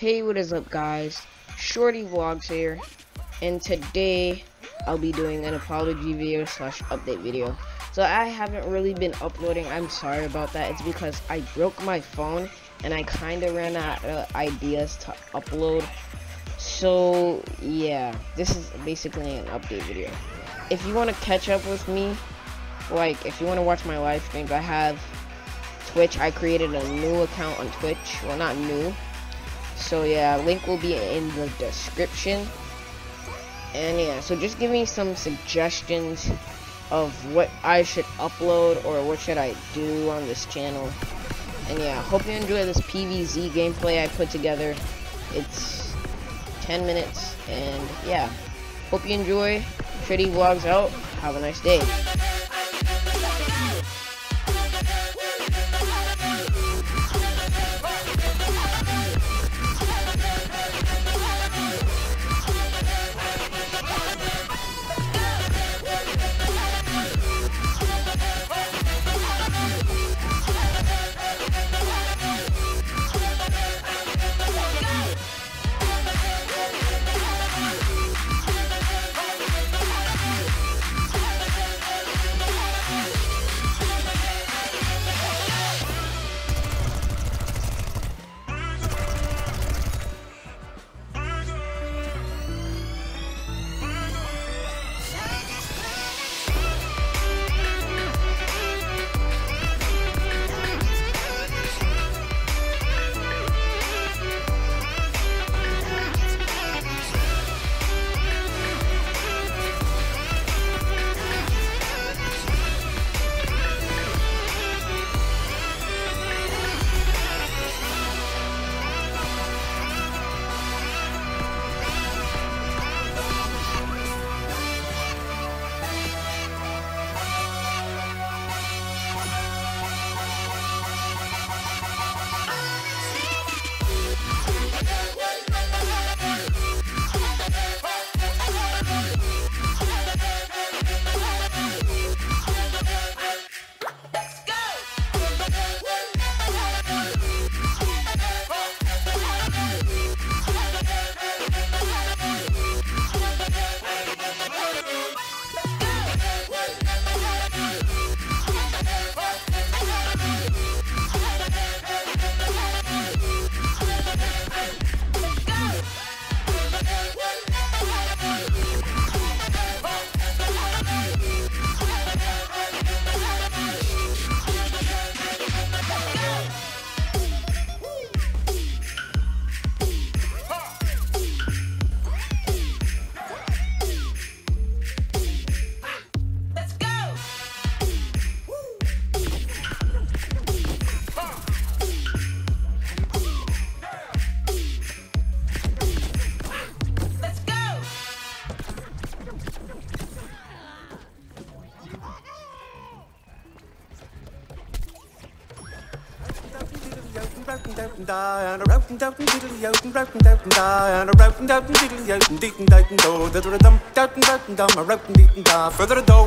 Hey, what is up guys? Shorty VlogZ here, and today I'll be doing an apology video slash update video. So I haven't really been uploading, I'm sorry about that. It's because I broke my phone and I kind of ran out of ideas to upload. So yeah, this is basically an update video. If you want to catch up with me, like if you want to watch my live streams, I have Twitch. I created a new account on Twitch. Well, not new, so yeah, link will be in the description. And yeah, so just give me some suggestions of what I should upload or what should I do on this channel. And yeah, hope you enjoy this PVZ gameplay I put together. It's 10 minutes and yeah, hope you enjoy. Shorty VlogZ out. Have a nice day.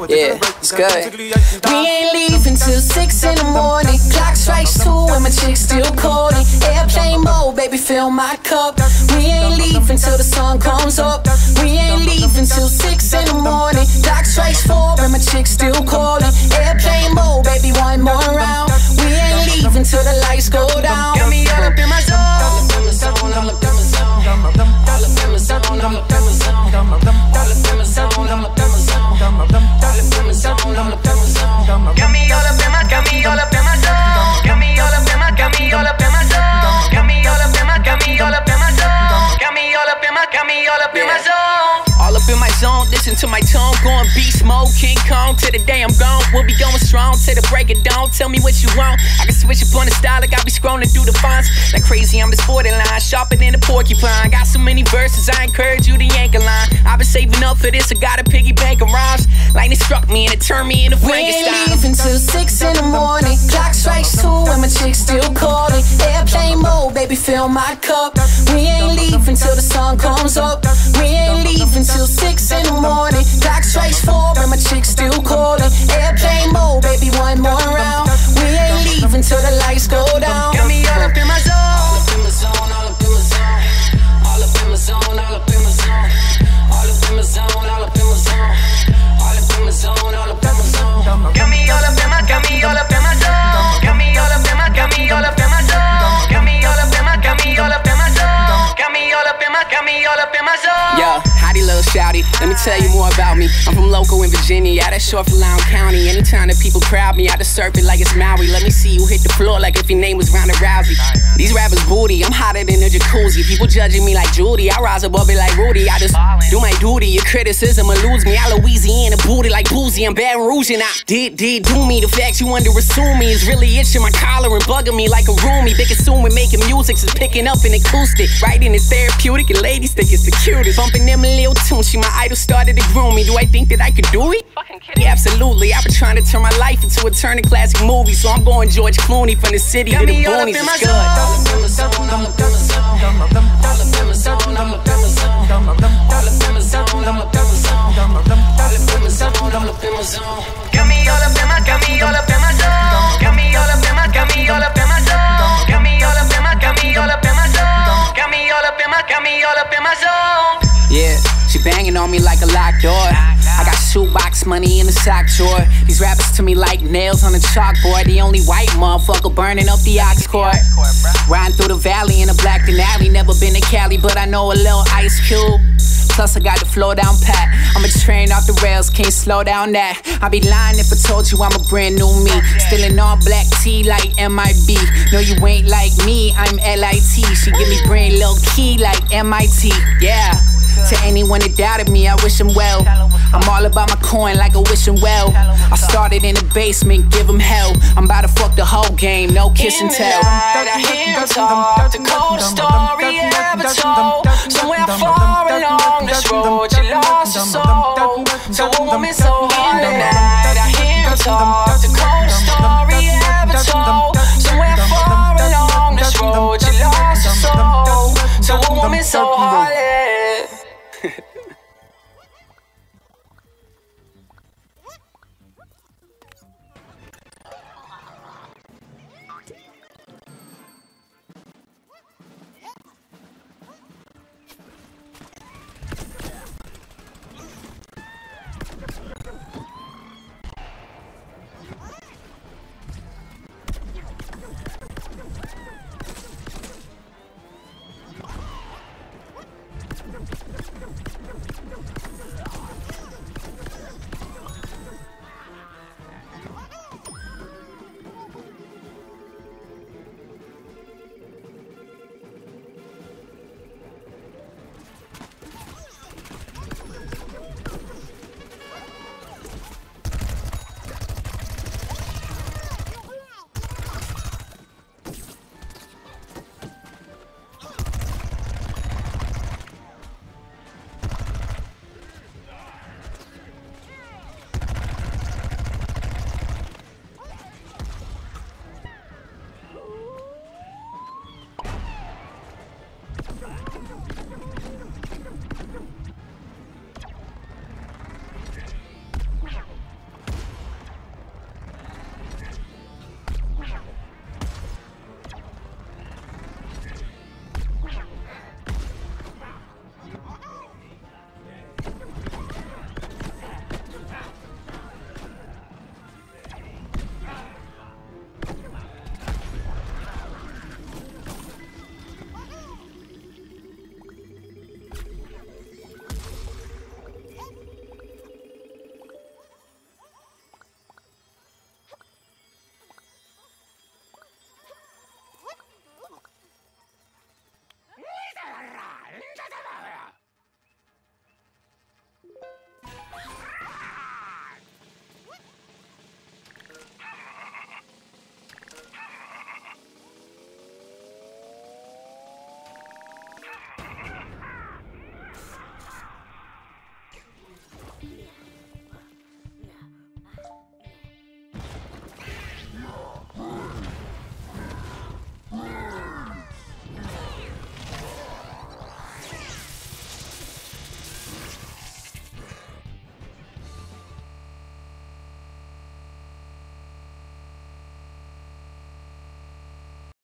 Yeah it's good. We ain't leaving till six in the morning. Clock strikes two and my chick still calling. Airplane mode baby fill my cup. We ain't leaving till the sun comes up. We ain't leaving till six in the morning. Clock strikes four and my chick still calling. Airplane mode baby one more round we ain't leaving till the lights go down got me all up in my zone. All up in my zone, all up in my zone. All up in my zone, tone, going beast mode, King Kong to the day I'm gone. We'll be going strong to the break of dawn. Tell me what you want. I can switch up on the style, like I be scrolling through the fonts. Like crazy, I'm this borderline, sharper than a porcupine. Got so many verses, I encourage you to yank a line. I've been saving up for this, I got a piggy bank of rhymes. Lightning struck me and it turned me into Frankenstein. We ain't leaving till six in the morning. Clock strikes two and my chick still calling. Baby, fill my cup. We ain't leaving till the sun comes up. We ain't leaving till six in the morning. Clock strikes four and my chick still calling. Airplane mode, baby, one more round. We ain't leaving till the lights go down. Got me all up in my zone. About it. Let me tell you more about me. I'm from local in Virginia, out of short for Loudoun County. Anytime that people crowd me, I just surf it like it's Maui. Let me see you hit the floor like if your name was Ronda Rousey. These rappers booty, I'm hotter than a jacuzzi. People judging me like Judy, I rise above it like Rudy. I just do my duty. Your criticism will lose me. I Louisiana booty like Boozy. I'm Baton Rouge and I did, did do me. The fact you underassume me is really itching my collar and bugging me like a roomie. Big assuming making music is picking up an acoustic. Writing is therapeutic and ladies think it's the cutest. Bumping them a little tune. She my idol started to groom me. Do I think that I could do it? Yeah, absolutely. I've been trying to turn my life into a turning classic movie. So I'm going George Clooney from the city to the boonies. It's good. All up in my zone, all up in my zone. All up in all up in my zone. All up in all up in my zone. All up in all up in my zone. Got me all up in my, got me all up in my zone. Got me all up in my, got me all up in my zone. Me like a locked door. I got shoebox money in the sock drawer. These rappers to me like nails on a chalkboard. The only white motherfucker burning up the ox court. Riding through the valley in a black Denali. Never been to Cali, but I know a little ice cube. Plus, I got the flow down pat. I'm a train off the rails, can't slow down that. I'd be lying if I told you I'm a brand new me. Still in all black tea like MIB. No, you ain't like me, I'm LIT. She give me brain low key like MIT. Yeah. To anyone that doubted me, I wish them well. I'm all about my coin like a wishing well. I started in the basement, give them hell. I'm about to fuck the whole game, no kiss and tell. I hear talk, the coldest story ever told. Somewhere far along this road, you lost your soul. So a woman so hard tonight. I hear talk, the coldest story